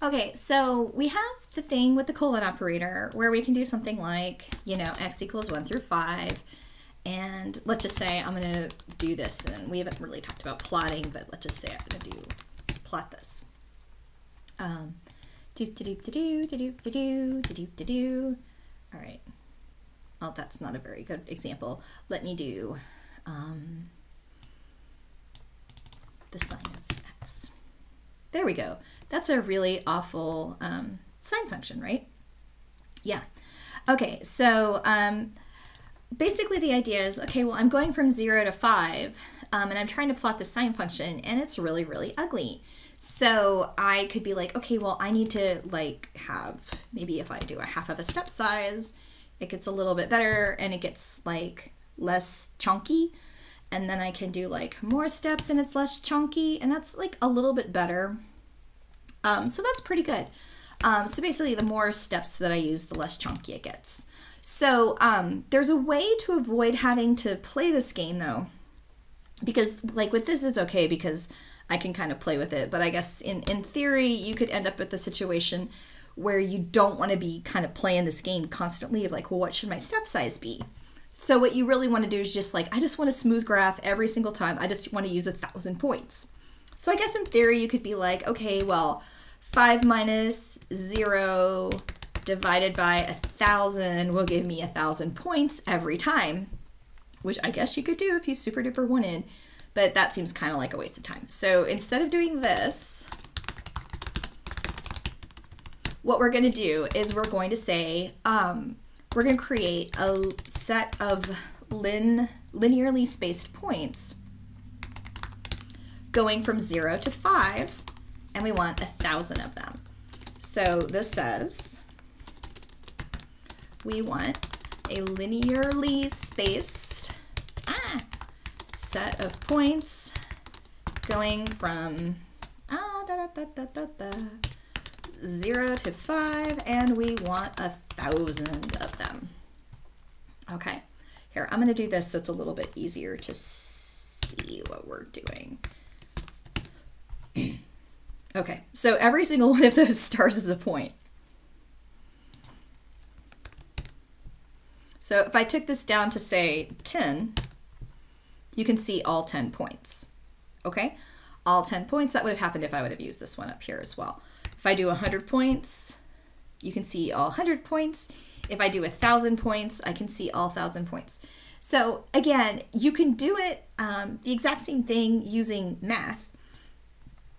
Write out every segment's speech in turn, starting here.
Okay, so we have the thing with the colon operator where we can do something like, you know, x equals 1 through 5. And let's just say I'm going to do this, and we haven't really talked about plotting, but let's just say I'm going to do plot this. Um, doop to doop to doo, to doop to doo, to doop doo. All right. Well, that's not a very good example. Let me do um, the sine of x. There we go. That's a really awful um, sine function, right? Yeah. Okay, so um, basically the idea is, okay, well, I'm going from 0 to 5, um, and I'm trying to plot the sine function, and it's really, really ugly. So I could be like, okay, well, I need to like have, maybe if I do a half of a step size, it gets a little bit better and it gets like less chunky. And then I can do like more steps and it's less chunky and that's like a little bit better. Um, so that's pretty good. Um, so basically the more steps that I use, the less chunky it gets. So um, there's a way to avoid having to play this game though, because like with this it's okay because I can kind of play with it. But I guess in, in theory, you could end up with the situation where you don't want to be kind of playing this game constantly of like, well, what should my step size be? So what you really want to do is just like, I just want a smooth graph every single time. I just want to use a thousand points. So I guess in theory, you could be like, okay, well, 5 minus 0 divided by a thousand will give me a thousand points every time, which I guess you could do if you super duper wanted but that seems kind of like a waste of time. So instead of doing this, what we're going to do is we're going to say, um, we're going to create a set of lin linearly spaced points going from 0 to 5, and we want a thousand of them. So this says we want a linearly spaced ah, set of points going from ah, da, da, da, 0 to 5, and we want a thousand of them. Okay, here, I'm going to do this so it's a little bit easier to see what we're doing. okay, so every single one of those stars is a point. So if I took this down to say 10, you can see all 10 points. Okay, all 10 points, that would have happened if I would have used this one up here as well. If I do 100 points, you can see all 100 points. If I do 1,000 points, I can see all 1,000 points. So again, you can do it um, the exact same thing using math.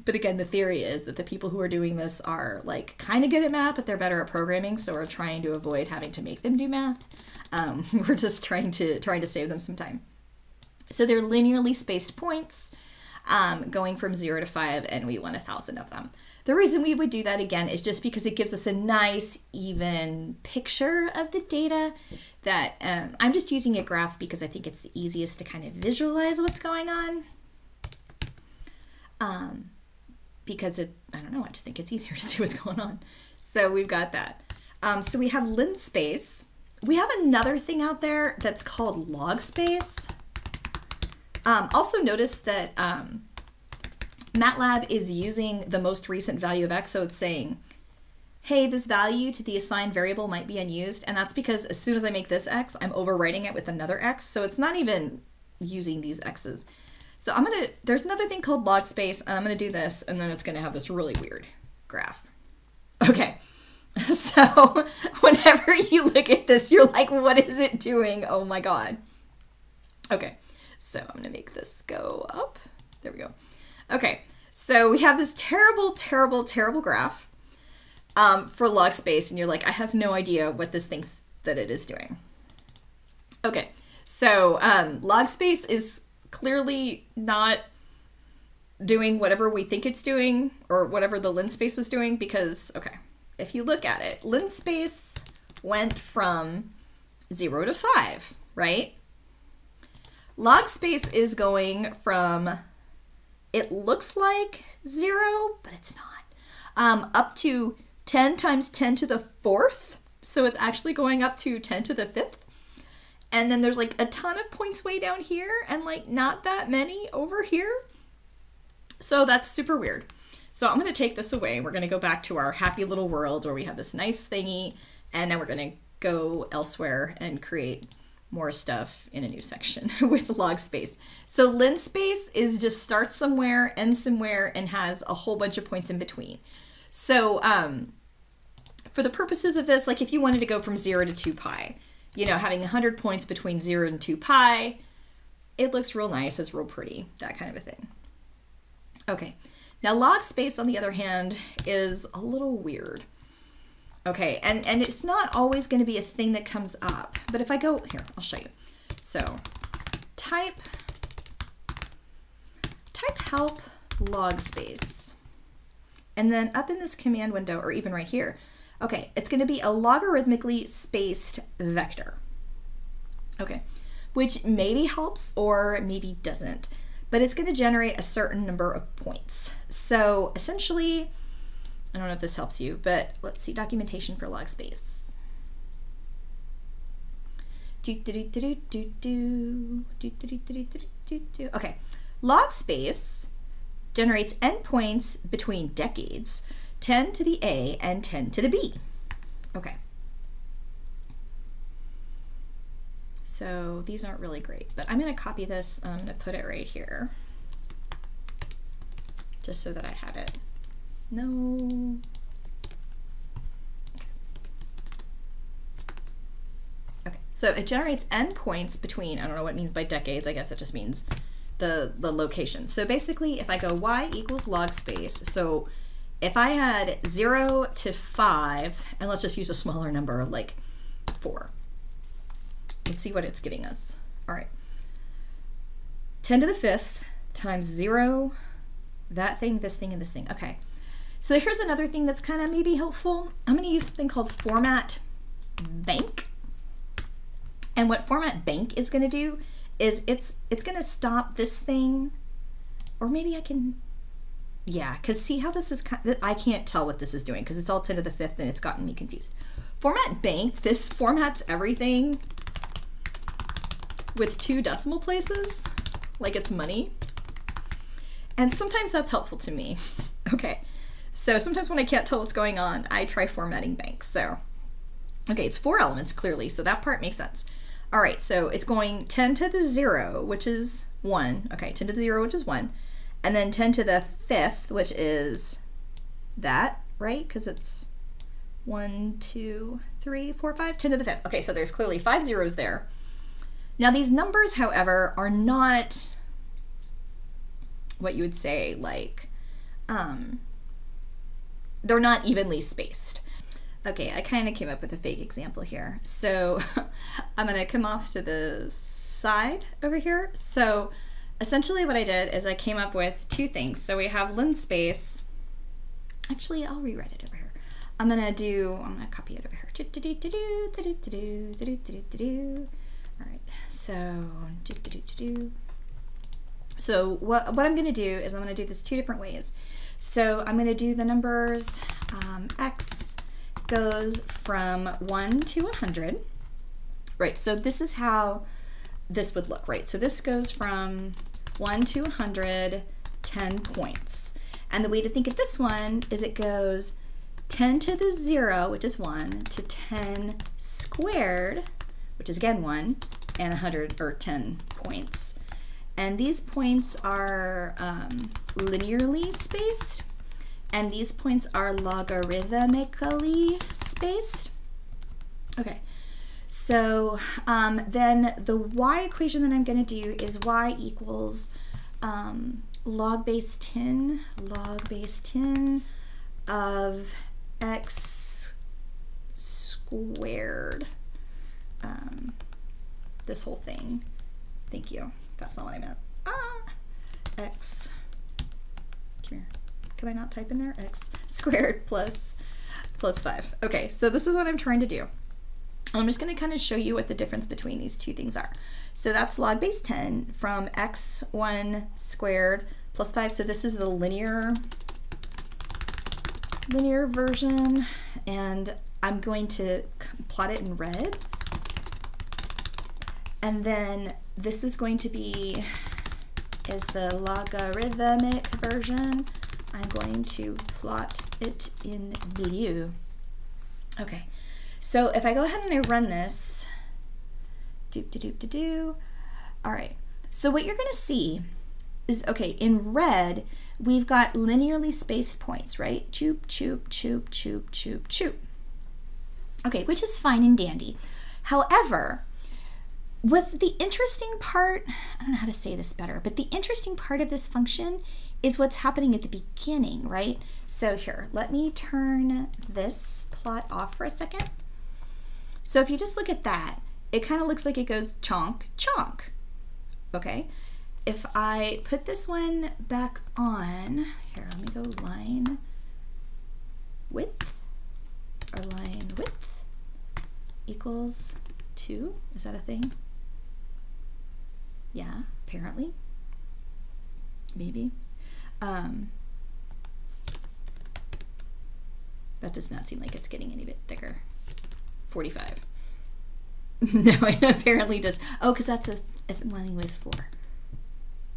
But again, the theory is that the people who are doing this are like kind of good at math, but they're better at programming. So we're trying to avoid having to make them do math. Um, we're just trying to trying to save them some time. So they're linearly spaced points um, going from zero to five, and we want a thousand of them. The reason we would do that again is just because it gives us a nice, even picture of the data. That um, I'm just using a graph because I think it's the easiest to kind of visualize what's going on. Um, because it, I don't know, I just think it's easier to see what's going on. So we've got that. Um, so we have linspace. We have another thing out there that's called logspace. Um, also notice that um, MATLAB is using the most recent value of x, so it's saying, hey, this value to the assigned variable might be unused, and that's because as soon as I make this x, I'm overwriting it with another x, so it's not even using these x's. So I'm gonna, there's another thing called logspace, and I'm gonna do this, and then it's gonna have this really weird graph. Okay, so whenever you look at this, you're like, what is it doing? Oh my god. Okay. So I'm gonna make this go up. There we go. Okay, so we have this terrible, terrible, terrible graph um, for logspace, and you're like, I have no idea what this thinks that it is doing. Okay, so um, logspace is clearly not doing whatever we think it's doing or whatever the linspace was doing because, okay, if you look at it, linspace went from zero to five, right? Logspace is going from, it looks like zero, but it's not, um, up to 10 times 10 to the fourth. So it's actually going up to 10 to the fifth. And then there's like a ton of points way down here and like not that many over here. So that's super weird. So I'm going to take this away. We're going to go back to our happy little world where we have this nice thingy, and now we're going to go elsewhere and create more stuff in a new section with logspace. So linspace is just starts somewhere, ends somewhere, and has a whole bunch of points in between. So um, for the purposes of this, like if you wanted to go from 0 to 2 pi, you know, having 100 points between 0 and 2 pi, it looks real nice, it's real pretty, that kind of a thing. Okay, now logspace, on the other hand, is a little weird. Okay, and, and it's not always going to be a thing that comes up. But if I go, here, I'll show you. So type, type help logspace. And then up in this command window, or even right here, okay, it's going to be a logarithmically spaced vector. Okay, which maybe helps or maybe doesn't, but it's going to generate a certain number of points. So essentially, I don't know if this helps you, but let's see documentation for logspace. Okay, logspace generates endpoints between decades, 10 to the A and 10 to the B. Okay. So these aren't really great, but I'm going to copy this. I'm going to put it right here just so that I have it. No. Okay. So it generates endpoints between, I don't know what it means by decades, I guess it just means the, the location. So basically, if I go y equals logspace, so if I had 0 to 5, and let's just use a smaller number like 4. Let's see what it's giving us. All right. 10 to the 5th times 0, that thing, this thing, and this thing. Okay. So here's another thing that's kind of maybe helpful. I'm going to use something called format bank. And what format bank is going to do is it's it's going to stop this thing or maybe I can yeah, cuz see how this is I can't tell what this is doing cuz it's all 10 to the 5th and it's gotten me confused. Format bank, this formats everything with two decimal places like it's money. And sometimes that's helpful to me. okay. So sometimes when I can't tell what's going on, I try formatting banks. So, okay, it's four elements clearly, so that part makes sense. All right, so it's going 10 to the 0, which is 1. Okay, 10 to the 0, which is 1. And then 10 to the 5th, which is that, right? Because it's 1, 2, 3, 4, 5, 10 to the 5th. Okay, so there's clearly five zeros there. Now these numbers, however, are not what you would say like um, they're not evenly spaced. Okay, I kind of came up with a fake example here. So I'm to come off to the side over here. So essentially what I did is I came up with two things. So we have linspace. Actually, I'll rewrite it over here. I'm going to do, I'm to copy it over here. All right, so so what, what I'm going to do is I'm going to do this two different ways. So I'm going to do the numbers um, x goes from 1 to 100. Right, so this is how this would look, right? So this goes from 1 to 100, 10 points. And the way to think of this one is it goes 10 to the 0, which is 1, to 10 squared, which is again 1, and 100 or 10 points. And these points are um, linearly spaced, and these points are logarithmically spaced. Okay, so um, then the y equation that I'm going to do is y equals um, log base 10, log base 10 of x squared, um, this whole thing. Thank you. That's not what I meant. Ah, x, come here. Can I not type in there? x squared plus, plus 5. Okay, so this is what I'm trying to do. I'm just going to kind of show you what the difference between these two things are. So that's log base 10 from x1 squared plus 5. So this is the linear linear version and I'm going to plot it in red. And then this is going to be is the logarithmic version I'm going to plot it in blue. Okay, so if I go ahead and I run this, doop doop doop doop doo. All right, so what you're gonna see is, okay, in red, we've got linearly spaced points, right? Choop, choop, choop, choop, choop, choop. Okay, which is fine and dandy. However, was the interesting part, I don't know how to say this better, but the interesting part of this function is what's happening at the beginning, right? So here, let me turn this plot off for a second. So if you just look at that, it kind of looks like it goes chonk, chonk, okay? If I put this one back on, here, let me go line width, or line width equals two, is that a thing? Yeah, apparently. Maybe. Um, that does not seem like it's getting any bit thicker. 45. no, it apparently does. Oh, because that's a, a line with four.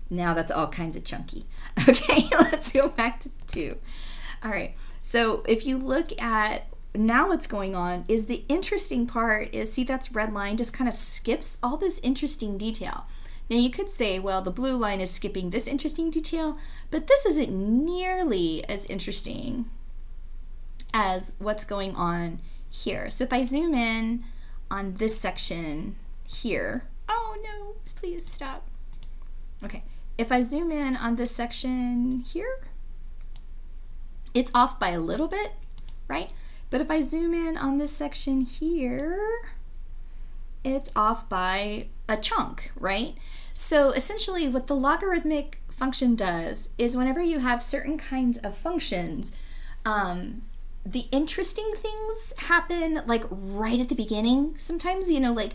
Now that's all kinds of chunky. Okay, let's go back to two. All right, so if you look at now what's going on is the interesting part is see that's red line just kind of skips all this interesting detail. Now you could say, well, the blue line is skipping this interesting detail, but this isn't nearly as interesting as what's going on here. So if I zoom in on this section here, oh no, please stop. Okay, if I zoom in on this section here, it's off by a little bit, right? But if I zoom in on this section here, it's off by a chunk, right? So essentially what the logarithmic function does is whenever you have certain kinds of functions, um, the interesting things happen like right at the beginning. Sometimes, you know, like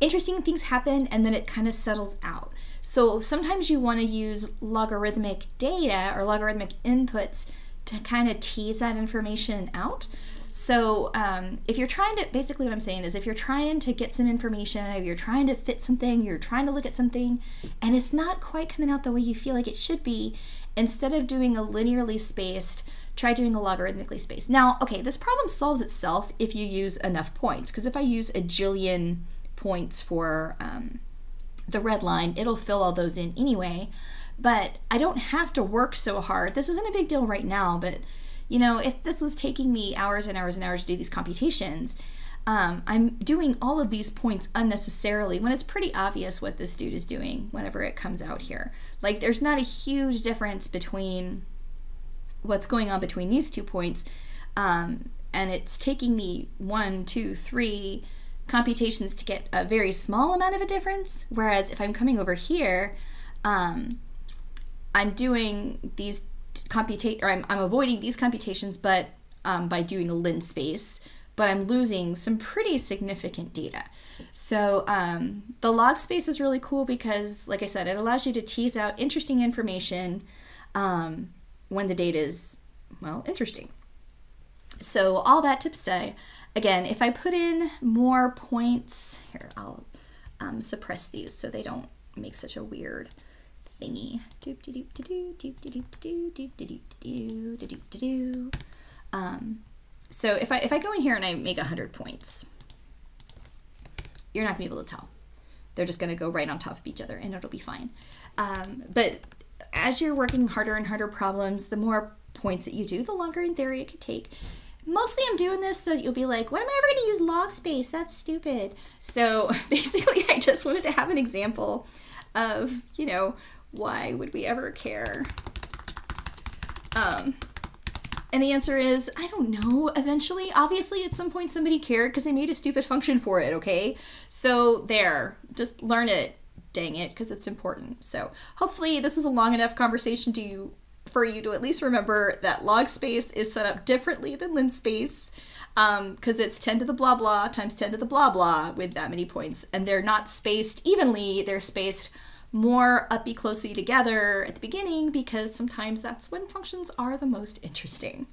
interesting things happen and then it kind of settles out. So sometimes you want to use logarithmic data or logarithmic inputs to kind of tease that information out. So um, if you're trying to, basically what I'm saying is if you're trying to get some information, if you're trying to fit something, you're trying to look at something, and it's not quite coming out the way you feel like it should be, instead of doing a linearly spaced, try doing a logarithmically spaced. Now, okay, this problem solves itself if you use enough points, because if I use a jillion points for um, the red line, it'll fill all those in anyway. But I don't have to work so hard. This isn't a big deal right now, but you know, if this was taking me hours and hours and hours to do these computations, um, I'm doing all of these points unnecessarily when it's pretty obvious what this dude is doing whenever it comes out here. Like, there's not a huge difference between what's going on between these two points, um, and it's taking me one, two, three computations to get a very small amount of a difference. Whereas if I'm coming over here, um, I'm doing these computate or I'm, I'm avoiding these computations but um, by doing a linspace but I'm losing some pretty significant data. So um, the logspace is really cool because, like I said, it allows you to tease out interesting information um, when the data is, well, interesting. So all that to say, again, if I put in more points, here, I'll um, suppress these so they don't make such a weird thingy. Um, so if I if I go in here and I make hundred points, you're not gonna be able to tell. They're just gonna go right on top of each other, and it'll be fine. Um, but as you're working harder and harder problems, the more points that you do, the longer in theory it could take. Mostly I'm doing this so you'll be like, when am I ever going to use logspace? That's stupid. So basically I just wanted to have an example of, you know, why would we ever care? Um, and the answer is, I don't know. Eventually, obviously, at some point, somebody cared because they made a stupid function for it, okay? So, there. Just learn it. Dang it, because it's important. So, hopefully, this is a long enough conversation to you, for you to at least remember that logspace is set up differently than linspace because um, it's 10 to the blah blah times 10 to the blah blah with that many points. And they're not spaced evenly, they're spaced more uppy closely together at the beginning because sometimes that's when functions are the most interesting.